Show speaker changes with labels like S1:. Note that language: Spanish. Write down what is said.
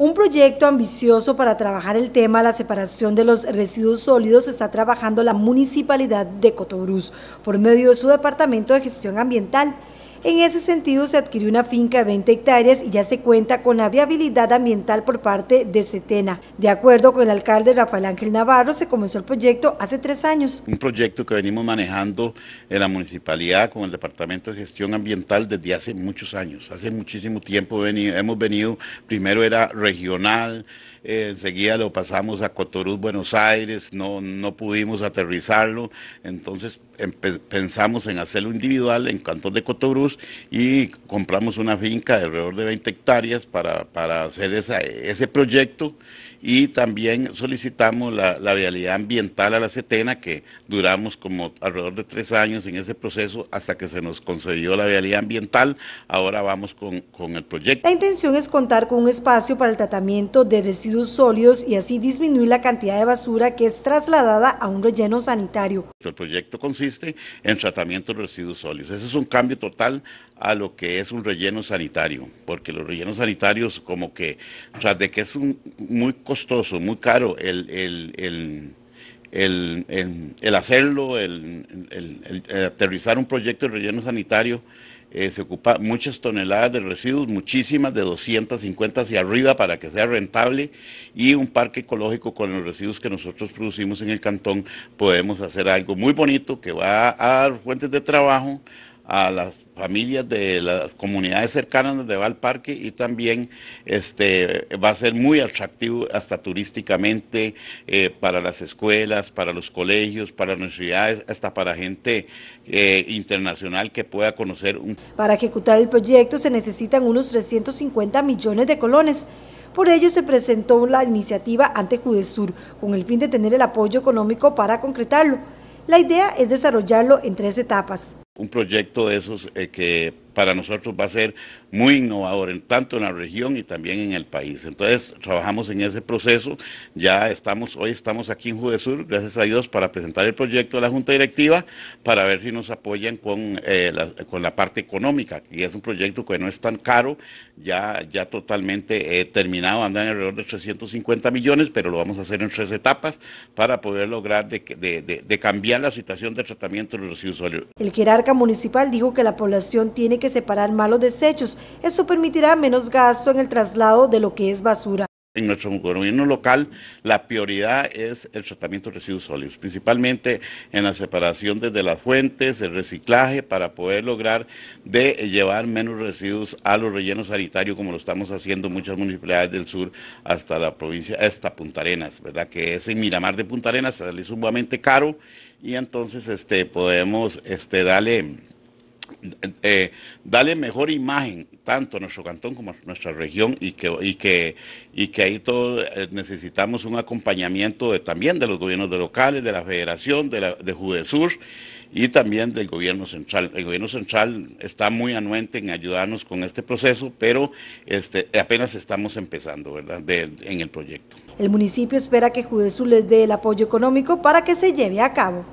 S1: Un proyecto ambicioso para trabajar el tema de la separación de los residuos sólidos está trabajando la Municipalidad de Cotobruz por medio de su Departamento de Gestión Ambiental. En ese sentido, se adquirió una finca de 20 hectáreas y ya se cuenta con la viabilidad ambiental por parte de Setena. De acuerdo con el alcalde Rafael Ángel Navarro, se comenzó el proyecto hace tres años.
S2: Un proyecto que venimos manejando en la municipalidad con el Departamento de Gestión Ambiental desde hace muchos años. Hace muchísimo tiempo hemos venido, primero era regional, eh, enseguida lo pasamos a Cotoruz, Buenos Aires, no, no pudimos aterrizarlo, entonces pensamos en hacerlo individual en Cantón de Cotoruz y compramos una finca de alrededor de 20 hectáreas para, para hacer esa, ese proyecto y también solicitamos la, la, vialidad ambiental a la CETENA, que duramos como alrededor de tres años en ese proceso hasta que se nos concedió la vialidad ambiental. Ahora vamos con, con el proyecto.
S1: La intención es contar con un espacio para el tratamiento de residuos sólidos y así disminuir la cantidad de basura que es trasladada a un relleno sanitario.
S2: El proyecto consiste en tratamiento de residuos sólidos. Ese es un cambio total a lo que es un relleno sanitario, porque los rellenos sanitarios como que, o de que es un, muy costoso, muy caro el, el, el, hacerlo, el, aterrizar un proyecto de relleno sanitario, eh, se ocupa muchas toneladas de residuos, muchísimas, de 250 hacia arriba para que sea rentable y un parque ecológico con los residuos que nosotros producimos en el cantón, podemos hacer algo muy bonito que va a dar fuentes de trabajo a las familias de las comunidades cercanas donde va parque y también este, va a ser muy atractivo hasta turísticamente eh, para las escuelas, para los colegios, para las universidades, hasta para gente eh, internacional que pueda conocer. Un...
S1: Para ejecutar el proyecto se necesitan unos 350 millones de colones. Por ello se presentó la iniciativa ante Judesur con el fin de tener el apoyo económico para concretarlo. La idea es desarrollarlo en tres etapas
S2: un proyecto de esos eh, que para nosotros va a ser muy innovador, en, tanto en la región y también en el país. Entonces, trabajamos en ese proceso, ya estamos, hoy estamos aquí en Judesur, gracias a Dios, para presentar el proyecto de la Junta Directiva, para ver si nos apoyan con, eh, la, con la parte económica, y es un proyecto que no es tan caro, ya, ya totalmente eh, terminado, andan alrededor de 350 millones, pero lo vamos a hacer en tres etapas para poder lograr de, de, de cambiar la situación de tratamiento de los residuos sólidos.
S1: El jerarca municipal dijo que la población tiene que separar malos desechos. Esto permitirá menos gasto en el traslado de lo que es basura.
S2: En nuestro gobierno local, la prioridad es el tratamiento de residuos sólidos, principalmente en la separación desde las fuentes, el reciclaje, para poder lograr de llevar menos residuos a los rellenos sanitarios, como lo estamos haciendo muchas municipalidades del sur hasta la provincia, hasta Punta Arenas, ¿verdad? Que es en Miramar de Punta Arenas, sale sumamente caro y entonces este, podemos este, darle eh, darle mejor imagen tanto a nuestro cantón como a nuestra región y que, y que, ahí todos eh, necesitamos un acompañamiento también de los gobiernos de locales, de la federación, de, la, de Judesur y también del gobierno central. El gobierno central está muy anuente en ayudarnos con este proceso, pero este, apenas estamos empezando ¿verdad? en el proyecto.
S1: El municipio espera que Judesur les dé el apoyo económico para que se lleve a cabo.